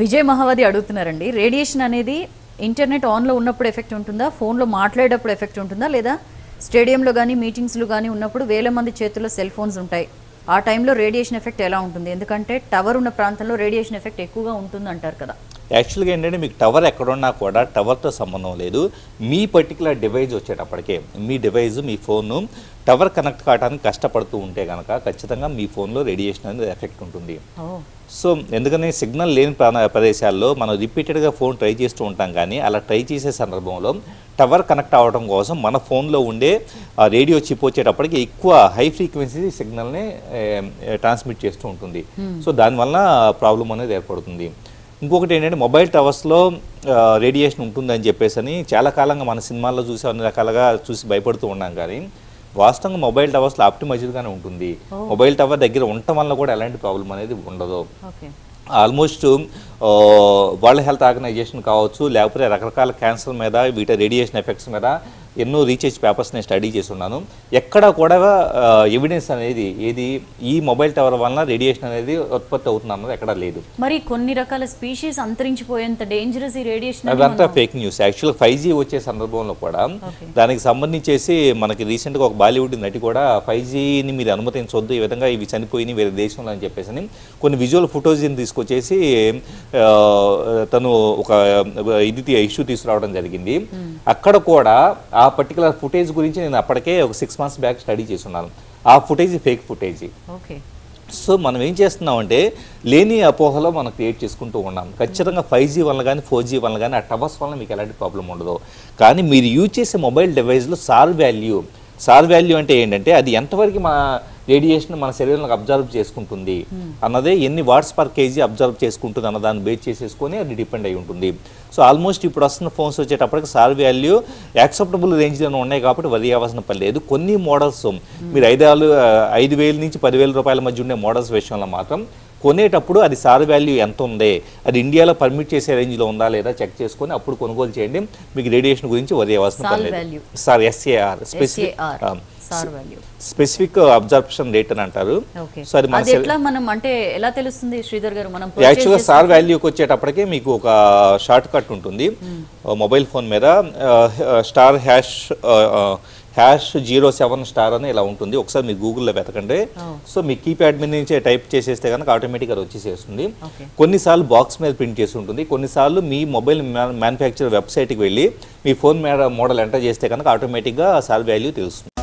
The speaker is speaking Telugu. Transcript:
విజయ్ మహావతి అడుగుతున్నారండి. రేడియేషన్ అనేది ఇంటర్నెట్ ఆన్లో ఉన్నప్పుడు ఎఫెక్ట్ ఉంటుందా? ఫోన్లో మాట్లాడేటప్పుడు ఎఫెక్ట్ ఉంటుందా? లేదా స్టేడియంలో కానీ మీటింగ్స్లో కానీ ఉన్నప్పుడు వేల మంది చేతుల్లో సెల్ ఫోన్స్ ఉంటాయి. ఆ టైంలో రేడియేషన్ ఎఫెక్ట్ ఎలా ఉంటుంది? ఎందుకంటే టవర్ ఉన్న ప్రాంతంలో రేడియేషన్ ఎఫెక్ట్ ఎక్కువగా ఉంటుంది అంటారు కదా. యాక్చువల్గా ఏంటంటే మీకు టవర్ ఎక్కడున్నా కూడా టవర్తో సంబంధం లేదు. మీ పర్టికులర్ డివైజ్ వచ్చేటప్పటికే మీ డివైజ్ మీ ఫోన్ టవర్ కనెక్ట్ కావడానికి కష్టపడుతూ ఉంటే కనుక ఖచ్చితంగా మీ ఫోన్లో రేడియేషన్ అనేది ఎఫెక్ట్ ఉంటుంది. సో ఎందుకని సిగ్నల్ లేని ప్రదేశాల్లో మనం రిపీటెడ్గా ఫోన్ ట్రై చేస్తూ ఉంటాం కానీ అలా ట్రై చేసే సందర్భంలో టవర్ కనెక్ట్ అవ్వడం కోసం మన ఫోన్లో ఉండే ఆ రేడియో చిప్ వచ్చేటప్పటికి ఎక్కువ హై ఫ్రీక్వెన్సీ సిగ్నల్ని ట్రాన్స్మిట్ చేస్తూ ఉంటుంది. సో దానివల్ల ప్రాబ్లం అనేది ఏర్పడుతుంది. ఇంకొకటి ఏంటంటే మొబైల్ టవర్స్లో రేడియేషన్ ఉంటుందని చెప్పేసి అని చాలా కాలంగా మన సినిమాల్లో చూసి అన్ని రకాలుగా చూసి భయపడుతూ ఉన్నాం కానీ వాస్తవంగా మొబైల్ టవర్స్లో ఆప్టిమైజ్డ్గానే ఉంటుంది. మొబైల్ టవర్ దగ్గర ఉండటం వల్ల కూడా ఎలాంటి ప్రాబ్లం అనేది ఉండదు. ఆల్మోస్ట్ వరల్డ్ హెల్త్ ఆర్గనైజేషన్ కావచ్చు లేకపోతే రకరకాల క్యాన్సర్ మీద వీటి రేడియేషన్ ఎఫెక్ట్స్ మీద ఎన్నో రీసెర్చ్ పేపర్స్ నేను స్టడీ చేసి ఉన్నాను. ఎక్కడ కూడా ఎవిడెన్స్ అనేది ఏది ఈ మొబైల్ టవర్ వలన రేడియేషన్ అనేది ఉత్పత్తి అవుతుంది అన్నది ఎక్కడ లేదు. మరి కొన్ని రకాల స్పీషీస్ అంతరించిపోయేంత డేంజరస్ ఈ రేడియేషన్ అదంతా ఫేక్ న్యూస్ యాక్చువల్గా ఫైవ్ జీ వచ్చే సందర్భంలో కూడా. దానికి సంబంధించేసి మనకి రీసెంట్గా ఒక బాలీవుడ్ నటి కూడా ఫైవ్ జీని మీరు అనుమతించవద్దు ఈ విధంగా ఇవి చనిపోయినాయి వేరే దేశంలో అని చెప్పేసి అని కొన్ని విజువల్ ఫుటేజ్ని తీసుకొచ్చేసి తను ఒక ఇది ఇష్యూ తీసుకురావడం జరిగింది. అక్కడ కూడా ఆ పర్టికులర్ ఫుటేజ్ గురించి నేను అప్పటికే ఒక సిక్స్ మంత్స్ బ్యాక్ స్టడీ చేస్తున్నాను. ఆ footage fake footage okay so మనం ఏం చేస్తున్నామంటే లేని అపోహలో మనం క్రియేట్ చేసుకుంటూ ఉన్నాం. ఖచ్చితంగా ఫైవ్ జీ వల్ల కానీ ఫోర్ జీ వల్ల కానీ ఆ టవర్స్ వల్ల మీకు ఎలాంటి ప్రాబ్లం ఉండదు. కానీ మీరు యూజ్ చేసే మొబైల్ డివైస్లో సార్ వాల్యూ సార్ వాల్యూ అంటే ఏంటంటే అది ఎంతవరకు మన రేడియేషన్ మన శరీరంలో అబ్జర్వ్ చేసుకుంటుంది. అన్నదే ఎన్ని వాట్స్ పర్ కేజీ అబ్జర్వ్ చేసుకుంటుంది అన్న దాన్ని బేస్ చేసేసుకొని అది డిపెండ్ అయి ఉంటుంది. సో ఆల్మోస్ట్ ఇప్పుడు వస్తున్న ఫోన్స్ వచ్చేటప్పటికి సార్ వాల్యూ యాక్సెప్టబుల్ రేంజ్లోనే ఉన్నాయి కాబట్టి వరి అవ్వాల్సిన పని లేదు. కొన్ని మోడల్స్ మీరు ఐదు ఐదు వేల నుంచి పదివేల రూపాయల మధ్య ఉండే మోడల్స్ విషయంలో మాత్రం కొనేటప్పుడు అది సార్ వాల్యూ ఎంత ఉంది అది ఇండియాలో పర్మిట్ చేసే రేంజ్లో ఉందా లేదా చెక్ చేసుకొని అప్పుడు కొనుగోలు చేయండి. మీకు రేడియేషన్ గురించి వరి అవ్వాల్సిన పని. లేదు. Sir SAR specific SAR value specific absorption rate అని అంటారు. సో అది మన అది ఎట్లా మనం అంటే ఎలా తెలుస్తుంది శ్రీధర్ గారు? మనం యాక్చువల్గా సార్ వాల్యూకి వచ్చేటప్పటికి మీకు ఒక షార్ట్ కట్ ఉంటుంది. మొబైల్ ఫోన్ మీద star hash hash zero seven star అని ఇలా ఉంటుంది. ఒకసారి మీరు గూగుల్లో వెతకండి. Oh. సో మీ కీప్యాడ్ మీద నుంచే టైప్ చేసేస్తే కనుక ఆటోమేటిక్గా వచ్చేసేస్తుంది. కొన్నిసార్లు బాక్స్ మీద ప్రింట్ చేసి ఉంటుంది. కొన్నిసార్లు మీ మొబైల్ మ్యానుఫ్యాక్చర్ వెబ్సైట్కి వెళ్ళి మీ ఫోన్ మీద మోడల్ ఎంటర్ చేస్తే కనుక ఆటోమేటిక్గా సార్ వాల్యూ తెలుస్తుంది.